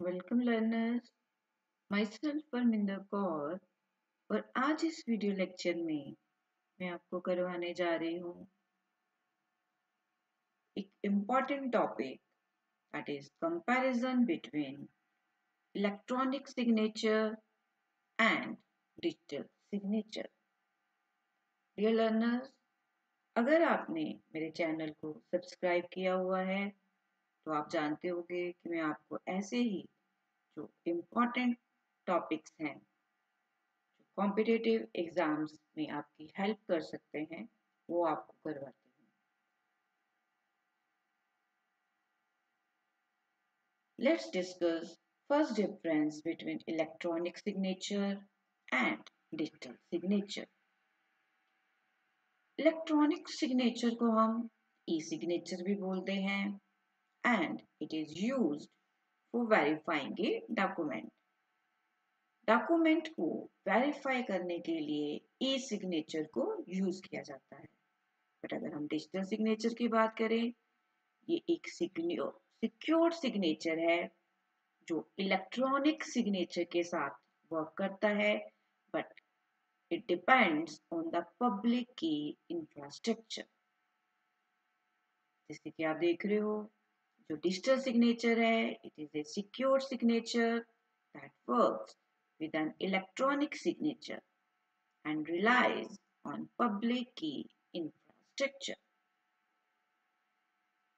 Welcome learners myself Parminder Kaur और आज इस वीडियो लेक्चर में मैं आपको करवाने जा रही हूँ एक important topic that is comparison between electronic signature and digital signature dear learners अगर आपने मेरे चैनल को सब्सक्राइब किया हुआ है तो आप जानते होंगे कि मैं आपको ऐसे ही जो इम्पोर्टेंट टॉपिक्स हैं, जो कॉम्पिटेटिव एग्ज़ाम्स में आपकी हेल्प कर सकते हैं, वो आपको करवाती हूँ। Let's discuss first difference between electronic signature and digital signature electronic signature को हम ई सिग्नेचर भी बोलते हैं। And it is used for verifying a document. Document को वेरीफाई करने के लिए ई सिग्नेचर को यूज़ किया जाता है बट अगर हम डिजिटल सिग्नेचर की बात करें, ये एक सिक्योर सिग्नेचर है, जो इलेक्ट्रॉनिक सिग्नेचर के साथ वर्क करता है but it depends on the public key infrastructure जैसे कि आप देख रहे हो जो डिजिटल सिग्नेचर है it is a secure signature that works with an electronic signature and relies on public key infrastructure.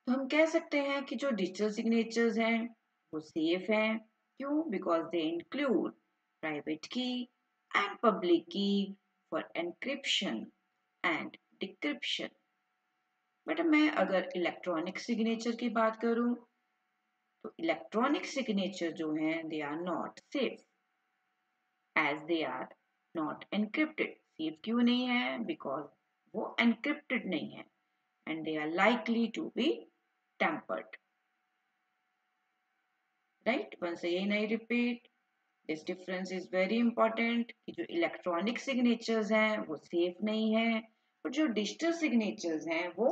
तो हम कह सकते हैं कि जो डिजिटल सिग्नेचर्स हैं, वो सेफ़ हैं। क्यों? Because they include private key and public key for encryption and decryption but मैं अगर इलेक्ट्रॉनिक सिग्नेचर की बात करूँ तो इलेक्ट्रॉनिक सिग्नेचर जो हैं they are not safe as they are not encrypted safe क्यों नहीं है? बिकॉज़ वो एनक्रिप्टेड नहीं है. And they are likely to be tampered right once again I repeat this difference is very important कि जो इलेक्ट्रॉनिक सिग्नेचर्स हैं, वो सेफ़ नहीं है. और जो डिजिटल सिग्नेचर्स हैं वो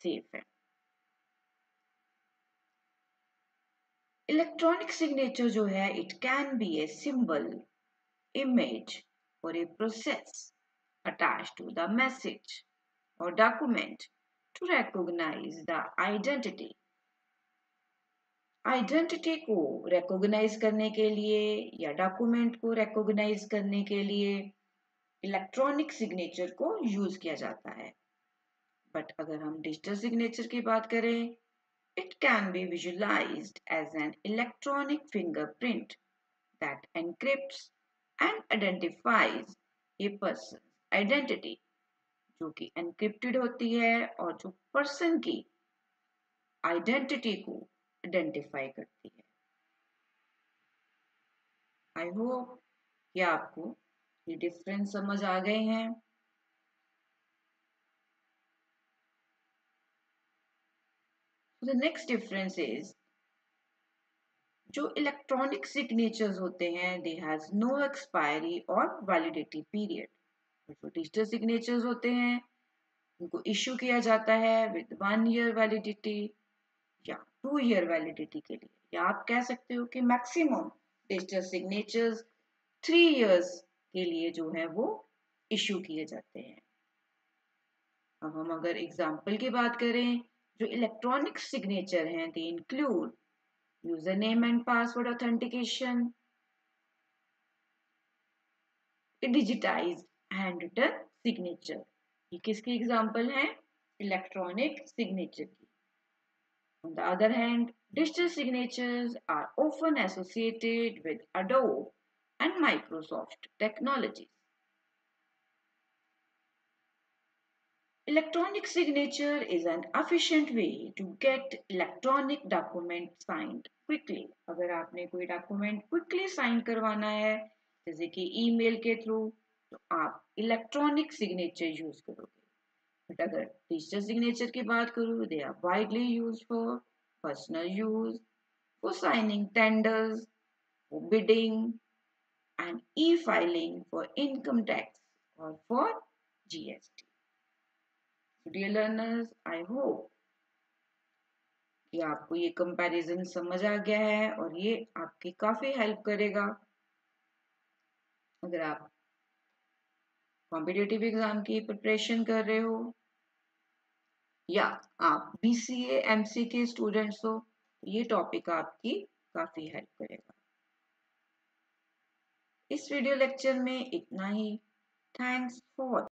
सेफ़ है। इलेक्ट्रॉनिक सिग्नेचर जो है it can be a symbol image or a process attach to the message or document to recognize the identity identity को रिकॉग्नाइज करने के लिए या डॉक्यूमेंट को रिकॉग्नाइज करने के लिए इलेक्ट्रॉनिक सिग्नेचर को यूज़ किया जाता है। बट अगर हम डिजिटल सिग्नेचर की बात करें it can be visualize as an electronic fingerprint that encrypt and identifies a person identity जो कि एनक्रिप्टेड होती है और जो पर्सन की आइडेंटिटी को आइडेंटिफाई करती है। आई होप कि आपको ये डिफरेंस समझ आ गए हैं। द नेक्स्ट डिफरेंस इज़ जो इलेक्ट्रॉनिक सिग्नेचर्स होते हैं they has no expiry or validity period जो डिजिटल सिग्नेचर्स होते हैं, उनको इशू किया जाता है विद वन ईयर वैलिडिटी या टू ईयर वैलिडिटी के लिए। या आप कह सकते हो कि maximum digital signatures three years के लिए जो है वो इशू किए जाते हैं। अब हम अगर एग्ज़ाम्पल की बात करें जो इलेक्ट्रॉनिक सिग्नेचर हैं they include user name and password authentication digitize hand written signature ये किसकी एग्ज़ाम्पल है? इलेक्ट्रॉनिक सिग्नेचर की। On the other hand, digital signatures are often associated with Adobe and Microsoft technologies. Electronic signature is an efficient way to get electronic document signed quickly. अगर आपने कोई document quickly sign करवाना है, जैसे कि email के through तो आप इलेक्ट्रॉनिक सिग्नेचर यूज़ करोगे बट अगर डिजिटल सिग्नेचर की बात करूँ they are widely use for personal use for signing tenders bidding and e-filing for income tax or for GST. So dear learners, I hope कि आपको ये कंपैरिजन समझ आ गया है और ये आपकी काफ़ी हेल्प करेगा अगर आप कॉम्पिटेटिव एग्ज़ाम की प्रिपरेशन कर रहे हो या आप बीसीए एमसी के स्टूडेंट्स हो तो ये टॉपिक आपकी काफ़ी हेल्प करेगा इस वीडियो लेक्चर में इतना ही। Thanks for